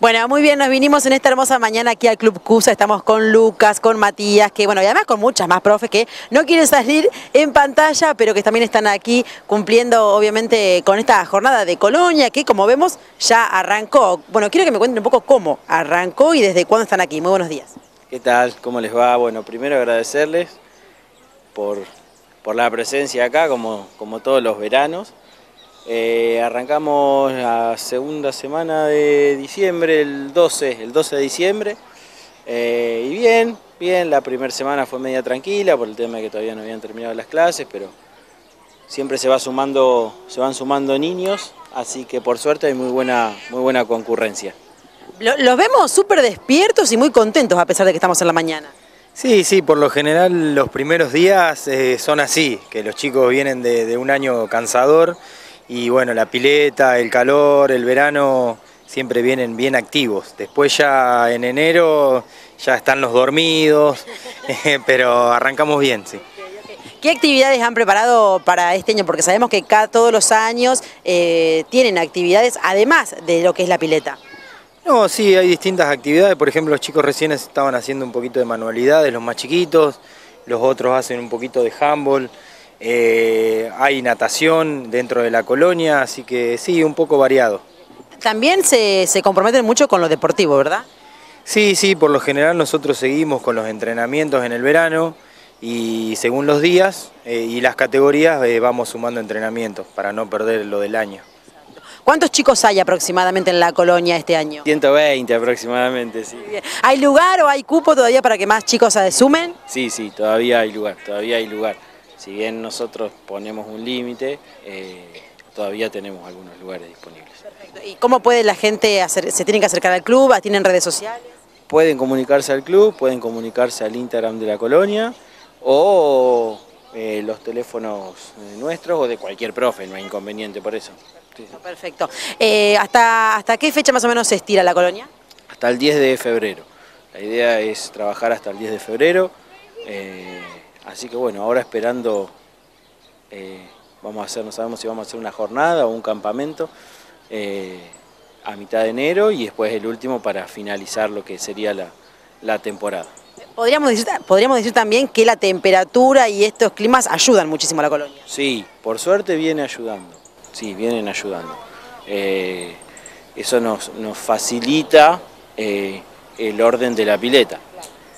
Bueno, muy bien, nos vinimos en esta hermosa mañana aquí al Club Cusa, estamos con Lucas, con Matías, que bueno, y además con muchas más profes que no quieren salir en pantalla, pero que también están aquí cumpliendo obviamente con esta jornada de Colonia, que como vemos ya arrancó. Bueno, quiero que me cuenten un poco cómo arrancó y desde cuándo están aquí. Muy buenos días. ¿Qué tal? ¿Cómo les va? Bueno, primero agradecerles por, por la presencia acá, como, como todos los veranos. Eh, arrancamos la segunda semana de diciembre, el 12, el 12 de diciembre. Eh, y bien, bien, la primera semana fue media tranquila por el tema de que todavía no habían terminado las clases, pero siempre se, va sumando, se van sumando niños, así que por suerte hay muy buena, muy buena concurrencia. Los vemos súper despiertos y muy contentos a pesar de que estamos en la mañana. Sí, sí, por lo general los primeros días eh, son así, que los chicos vienen de un año cansador y bueno, la pileta, el calor, el verano siempre vienen bien activos. Después ya en enero ya están los dormidos, pero arrancamos bien, sí. ¿Qué actividades han preparado para este año? Porque sabemos que cada, todos los años eh, tienen actividades además de lo que es la pileta. No, sí, hay distintas actividades. Por ejemplo, los chicos recién estaban haciendo un poquito de manualidades, los más chiquitos, los otros hacen un poquito de handball. Eh, hay natación dentro de la colonia, así que sí, un poco variado. También se, comprometen mucho con lo deportivo, ¿verdad? Sí, sí, por lo general nosotros seguimos con los entrenamientos en el verano y según los días eh, y las categorías eh, vamos sumando entrenamientos para no perder lo del año. ¿Cuántos chicos hay aproximadamente en la colonia este año? 120 aproximadamente, sí. ¿Hay lugar o hay cupo todavía para que más chicos se sumen? Sí, sí, todavía hay lugar, todavía hay lugar. Si bien nosotros ponemos un límite, eh, todavía tenemos algunos lugares disponibles. ¿Y cómo puede la gente hacer? ¿Se tienen que acercar al club? ¿Tienen redes sociales? Pueden comunicarse al club, pueden comunicarse al Instagram de la colonia o eh, los teléfonos nuestros o de cualquier profe, no hay inconveniente por eso. Perfecto. Eh, ¿hasta, ¿Hasta qué fecha más o menos se estira la colonia? Hasta el 10 de febrero. La idea es trabajar hasta el 10 de febrero. Así que bueno, ahora esperando, eh, vamos a hacer, no sabemos si vamos a hacer una jornada o un campamento eh, a mitad de enero y después el último para finalizar lo que sería la, temporada. Podríamos decir, podríamos decir también que la temperatura y estos climas ayudan muchísimo a la colonia. Sí, por suerte viene ayudando, sí, vienen ayudando. Eh, eso nos, nos facilita el orden de la pileta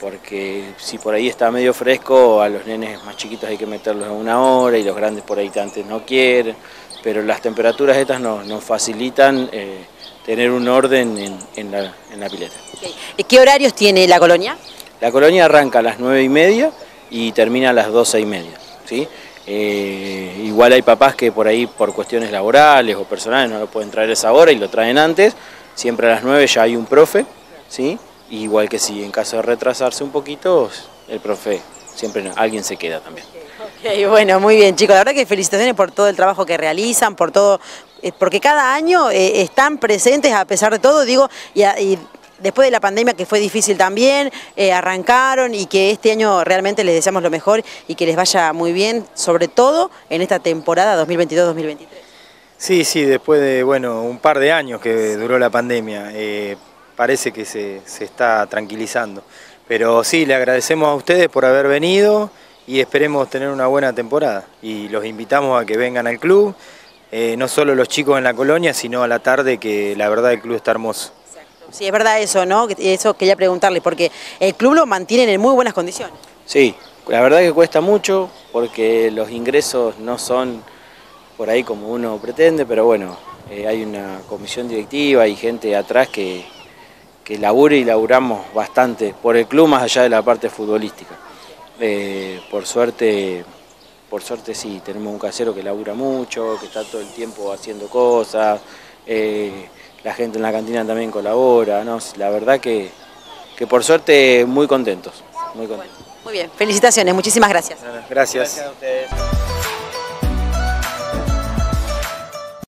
porque si por ahí está medio fresco, a los nenes más chiquitos hay que meterlos en una hora y los grandes por ahí antes no quieren, pero las temperaturas estas nos, facilitan eh, tener un orden en, la, pileta. ¿Qué horarios tiene la colonia? La colonia arranca a las 9 y media y termina a las 12 y media. ¿sí? Eh, igual hay papás que por ahí por cuestiones laborales o personales no lo pueden traer a esa hora y lo traen antes, siempre a las 9 ya hay un profe, ¿sí? Igual que si en caso de retrasarse un poquito, el profe, siempre alguien se queda también. bueno, muy bien chicos, la verdad que felicitaciones por todo el trabajo que realizan, por todo, eh, porque cada año eh, están presentes a pesar de todo, digo, y, después de la pandemia que fue difícil también, eh, arrancaron y que este año realmente les deseamos lo mejor y que les vaya muy bien, sobre todo en esta temporada 2022-2023. Sí, sí, después de bueno un par de años que duró la pandemia parece que se, está tranquilizando. Pero sí, le agradecemos a ustedes por haber venido y esperemos tener una buena temporada. Y los invitamos a que vengan al club, eh, no solo los chicos en la colonia, sino a la tarde, que la verdad el club está hermoso. Sí, es verdad eso, ¿no? Eso quería preguntarles, porque el club lo mantienen en muy buenas condiciones. Sí, la verdad que cuesta mucho, porque los ingresos no son por ahí como uno pretende, pero bueno, eh, hay una comisión directiva y gente atrás que, que labure y laburamos bastante por el club más allá de la parte futbolística. Eh, por suerte, por suerte sí, tenemos un casero que labura mucho, que está todo el tiempo haciendo cosas, eh, la gente en la cantina también colabora, ¿no? la verdad que, que por suerte muy contentos, muy contentos. Muy bien, felicitaciones, muchísimas gracias. Gracias. gracias a ustedes.